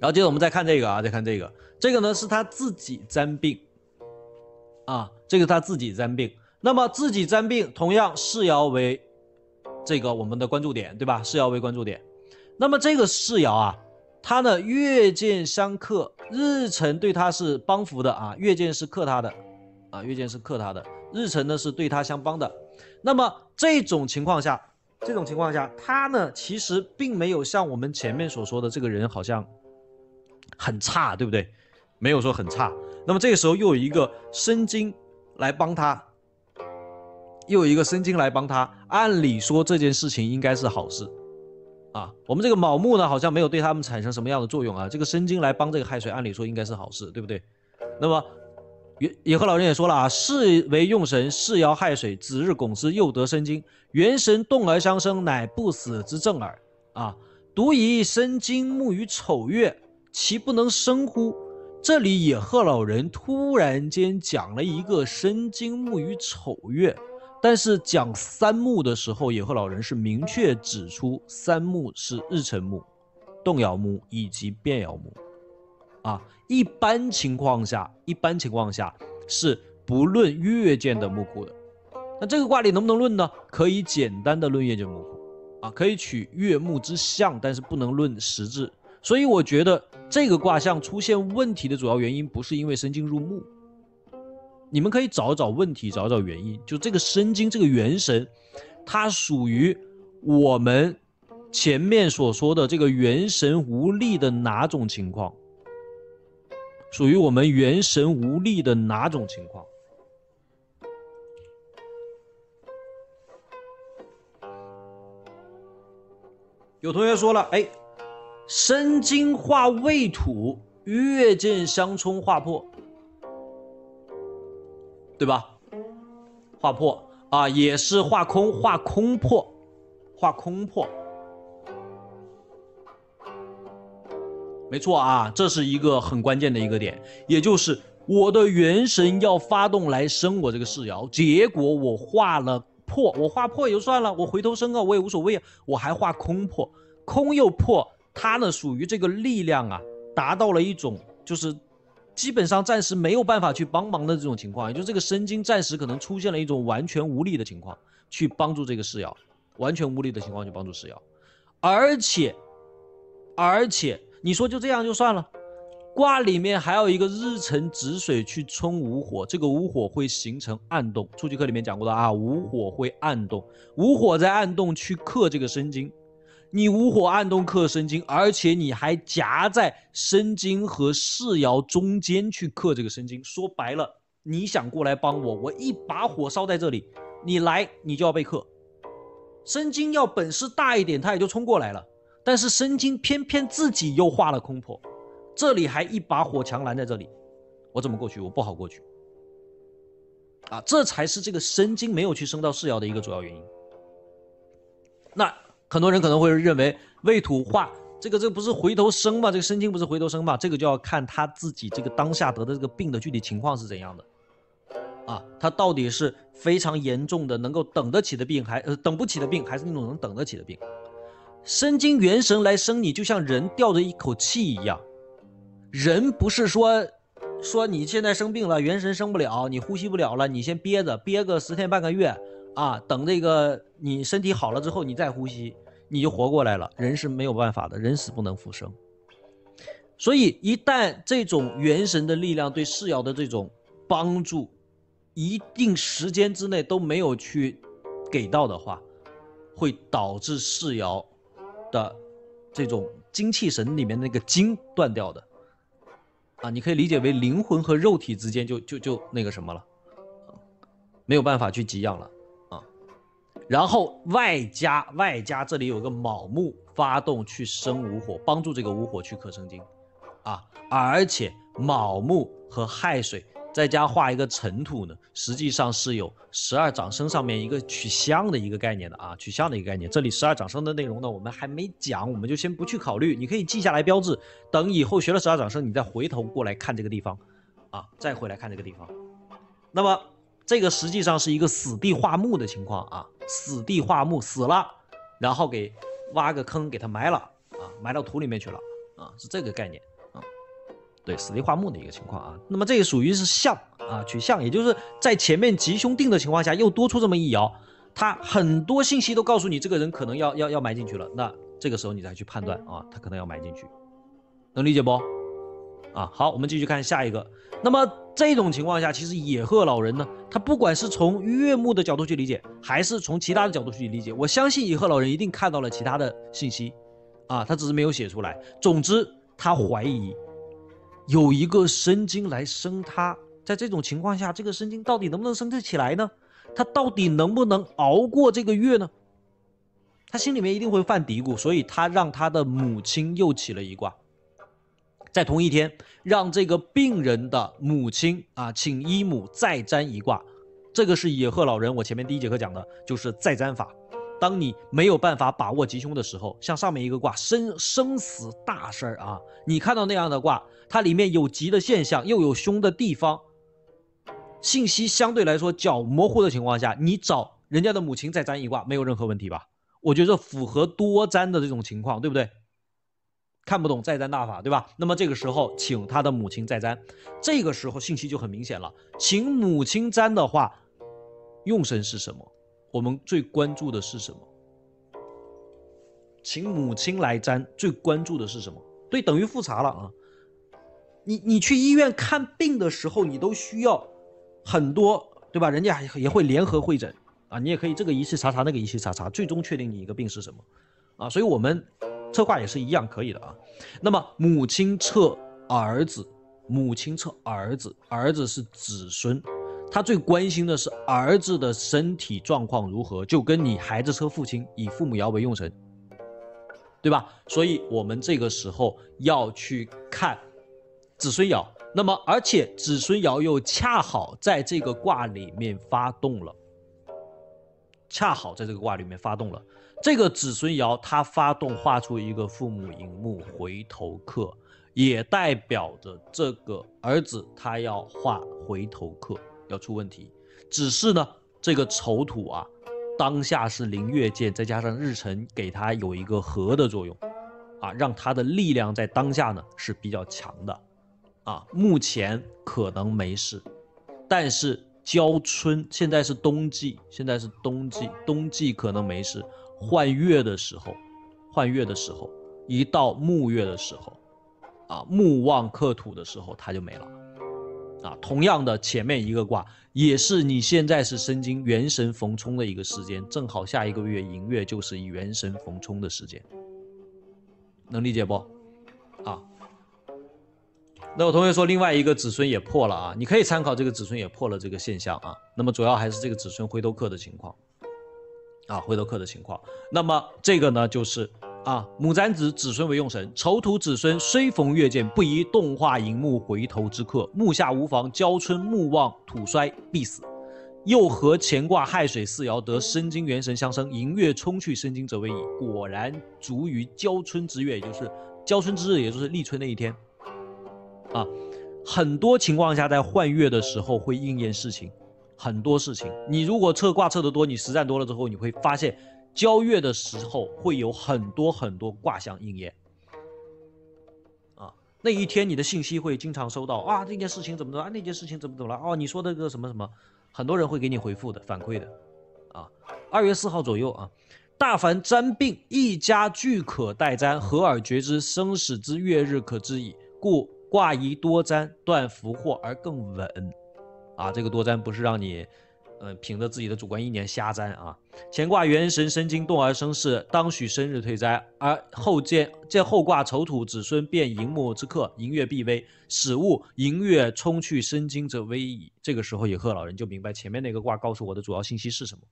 然后接着我们再看这个啊，再看这个，这个呢是他自己沾病啊，这个他自己沾病。那么自己沾病，同样世爻为这个我们的关注点，对吧？世爻为关注点。那么这个世爻啊，它呢月见相克，日辰对他是帮扶的啊，月见是克他的啊，月见是克他的，日辰呢是对他相帮的。那么这种情况下，这种情况下，他呢其实并没有像我们前面所说的这个人好像很差，对不对？没有说很差。那么这个时候又有一个申金来帮他。又有一个申金来帮他，按理说这件事情应该是好事，啊，我们这个卯木呢好像没有对他们产生什么样的作用啊。这个申金来帮这个亥水，按理说应该是好事，对不对？那么野野鹤老人也说了啊，世为用神，世爻亥水，子日拱之，又得申金，元神动而相生，乃不死之正耳啊。独以申金木于丑月，其不能生乎？这里野鹤老人突然间讲了一个申金木与丑月。但是讲三木的时候，野鹤老人是明确指出三木是日辰木、动爻木以及变爻木，啊，一般情况下，一般情况下是不论月见的木库的。那这个卦里能不能论呢？可以简单的论月见木库，啊，可以取月木之象，但是不能论实质。所以我觉得这个卦象出现问题的主要原因不是因为申金入木。你们可以找找问题，找找原因。就这个申金这个元神，它属于我们前面所说的这个元神无力的哪种情况？属于我们元神无力的哪种情况？有同学说了，哎，申金化未土，月见相冲化破。对吧？画破。啊，也是画空，画空破，画空破，没错啊，这是一个很关键的一个点，也就是我的元神要发动来生我这个世爻，结果我画了破，我画破也就算了，我回头生啊，我也无所谓啊，我还画空破，空又破，它呢属于这个力量啊，达到了一种就是。基本上暂时没有办法去帮忙的这种情况，也就这个申金暂时可能出现了一种完全无力的情况，去帮助这个世爻，完全无力的情况去帮助世爻，而且，而且你说就这样就算了，卦里面还有一个日辰子水去冲午火，这个午火会形成暗动，初级课里面讲过的啊，午火会暗动，午火在暗动去克这个申金。你无火暗动克申金，而且你还夹在申金和世爻中间去克这个申金。说白了，你想过来帮我，我一把火烧在这里，你来你就要被克。申金要本事大一点，他也就冲过来了。但是申金偏偏自己又化了空破，这里还一把火墙拦在这里，我怎么过去？我不好过去。啊，这才是这个申金没有去升到世爻的一个主要原因。那。很多人可能会认为未土化这个这不是回头生吗？这个申金不是回头生吗？这个就要看他自己这个当下得的这个病的具体情况是怎样的啊？他到底是非常严重的能够等得起的病，还呃等不起的病，还是那种能等得起的病？申金元神来生你，就像人吊着一口气一样。人不是说说你现在生病了，元神生不了，你呼吸不了了，你先憋着，憋个十天半个月。啊，等这个你身体好了之后，你再呼吸，你就活过来了。人是没有办法的，人死不能复生。所以，一旦这种元神的力量对世爻的这种帮助，一定时间之内都没有去给到的话，会导致世爻的这种精气神里面那个精断掉的。啊，你可以理解为灵魂和肉体之间就就就那个什么了，没有办法去给养了。然后外加外加这里有个卯木发动去生午火，帮助这个午火去克生金，啊，而且卯木和亥水再加画一个尘土呢，实际上是有十二长生上面一个取象的一个概念的啊，取象的一个概念。这里十二长生的内容呢，我们还没讲，我们就先不去考虑，你可以记下来标志，等以后学了十二长生，你再回头过来看这个地方，啊，再回来看这个地方。那么这个实际上是一个死地化木的情况啊。死地化木死了，然后给挖个坑给它埋了啊，埋到土里面去了啊，是这个概念啊。对，死地化木的一个情况啊。那么这个属于是象啊，取象，也就是在前面吉凶定的情况下，又多出这么一爻，它很多信息都告诉你这个人可能要要要埋进去了。那这个时候你再去判断啊，他可能要埋进去，能理解不？啊，好，我们继续看下一个。那么这种情况下，其实野鹤老人呢，他不管是从悦目的角度去理解，还是从其他的角度去理解，我相信以鹤老人一定看到了其他的信息，啊，他只是没有写出来。总之，他怀疑有一个生金来生他，在这种情况下，这个生金到底能不能生得起来呢？他到底能不能熬过这个月呢？他心里面一定会犯嘀咕，所以他让他的母亲又起了一卦。在同一天，让这个病人的母亲啊，请医母再占一卦。这个是野鹤老人，我前面第一节课讲的，就是再占法。当你没有办法把握吉凶的时候，像上面一个卦生生死大事儿啊，你看到那样的卦，它里面有吉的现象，又有凶的地方，信息相对来说较模糊的情况下，你找人家的母亲再占一卦，没有任何问题吧？我觉得符合多占的这种情况，对不对？看不懂再占大法，对吧？那么这个时候请他的母亲再占，这个时候信息就很明显了。请母亲占的话，用神是什么？我们最关注的是什么？请母亲来占，最关注的是什么？对，等于复查了啊！你你去医院看病的时候，你都需要很多，对吧？人家也会联合会诊啊，你也可以这个仪器查查，那个仪器查查，最终确定你一个病是什么啊？所以我们。测卦也是一样可以的啊。那么母亲测儿子，母亲测儿子，儿子是子孙，他最关心的是儿子的身体状况如何，就跟你孩子测父亲，以父母爻为用神，对吧？所以我们这个时候要去看子孙爻，那么而且子孙爻又恰好在这个卦里面发动了，恰好在这个卦里面发动了。这个子孙爻，它发动画出一个父母荧幕回头客，也代表着这个儿子他要画回头客要出问题。只是呢，这个丑土啊，当下是临月见，再加上日辰给他有一个合的作用，啊，让他的力量在当下呢是比较强的，啊，目前可能没事，但是交春现在是冬季，现在是冬季，冬季可能没事。换月的时候，换月的时候，一到木月的时候，啊，木旺克土的时候，它就没了，啊，同样的，前面一个卦也是你现在是申金元神逢冲的一个时间，正好下一个月寅月就是元神逢冲的时间，能理解不？啊，那我同学说另外一个子孙也破了啊，你可以参考这个子孙也破了这个现象啊，那么主要还是这个子孙回头客的情况。啊，回头客的情况，那么这个呢，就是啊，母占子，子孙为用神，丑土子孙虽逢月见，不宜动化寅木回头之客。木下无妨，交春木旺土衰必死。又和乾卦亥水四爻得生金元神相生，寅月冲去生金者为乙。果然卒于交春之月，也就是交春之日，也就是立春那一天。啊，很多情况下在换月的时候会应验事情。很多事情，你如果测卦测得多，你实战多了之后，你会发现交月的时候会有很多很多卦象应验。啊，那一天你的信息会经常收到啊，这件事情怎么怎么啊，那件事情怎么怎么了？哦，你说的个什么什么，很多人会给你回复的反馈的。啊，二月四号左右啊，大凡占病，一家俱可代占，合而决之，生死之月日可知矣。故卦宜多占，断福祸而更稳。啊，这个多占不是让你，嗯，凭着自己的主观意念瞎占啊。乾卦元神生金动而生事，当许生日退灾。而后见见后卦丑土子孙变寅木之克，寅月必危，使物寅月冲去生金者危矣。这个时候，野鹤老人就明白前面那个卦告诉我的主要信息是什么。